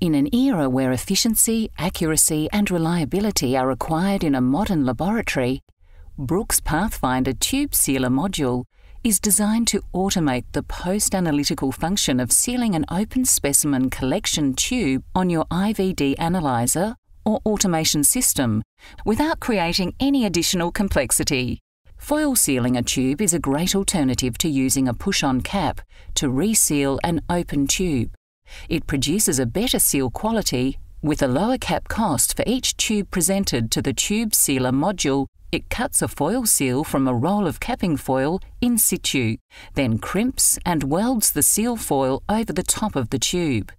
In an era where efficiency, accuracy, and reliability are required in a modern laboratory, Brooks Pathfinder Tube Sealer module is designed to automate the post analytical function of sealing an open specimen collection tube on your IVD analyzer or automation system without creating any additional complexity. Foil sealing a tube is a great alternative to using a push on cap to reseal an open tube. It produces a better seal quality with a lower cap cost for each tube presented to the tube sealer module. It cuts a foil seal from a roll of capping foil in situ, then crimps and welds the seal foil over the top of the tube.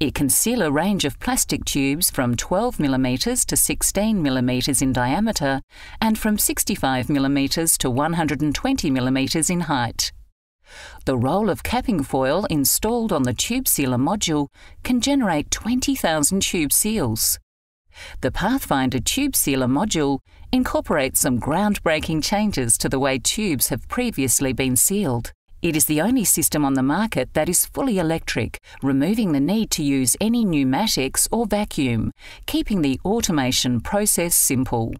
It can seal a range of plastic tubes from 12mm to 16mm in diameter and from 65mm to 120mm in height. The roll of capping foil installed on the tube sealer module can generate 20,000 tube seals. The Pathfinder tube sealer module incorporates some groundbreaking changes to the way tubes have previously been sealed. It is the only system on the market that is fully electric, removing the need to use any pneumatics or vacuum, keeping the automation process simple.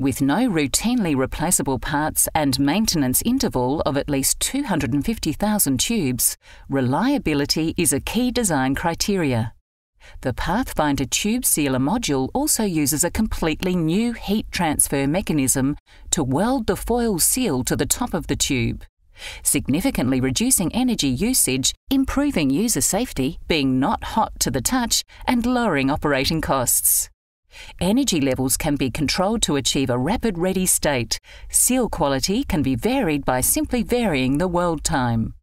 With no routinely replaceable parts and maintenance interval of at least 250,000 tubes, reliability is a key design criteria. The Pathfinder tube sealer module also uses a completely new heat transfer mechanism to weld the foil seal to the top of the tube, significantly reducing energy usage, improving user safety, being not hot to the touch, and lowering operating costs. Energy levels can be controlled to achieve a rapid ready state. Seal quality can be varied by simply varying the weld time.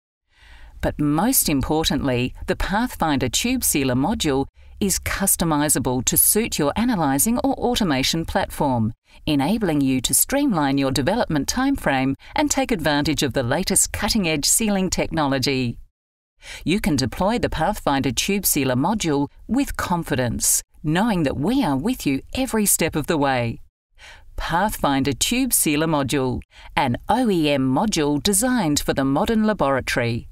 But most importantly, the Pathfinder Tube Sealer module is customizable to suit your analyzing or automation platform, enabling you to streamline your development timeframe and take advantage of the latest cutting-edge sealing technology. You can deploy the Pathfinder Tube Sealer module with confidence, knowing that we are with you every step of the way. Pathfinder Tube Sealer Module, an OEM module designed for the modern laboratory.